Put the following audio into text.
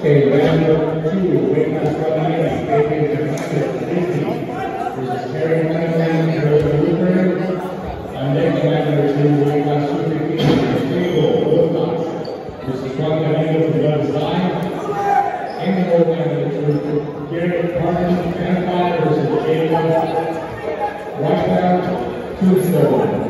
Okay, round number two, weight class running in, David Hernandez, versus Terry Cunningham, Joseph Lutheran. And then round number two, weight class two fifteen, Diego Wilcox, versus Juan Camilo from other side. And the round number two, Garrett Carmen, Canada versus Jacob Weisberg, Tombstone.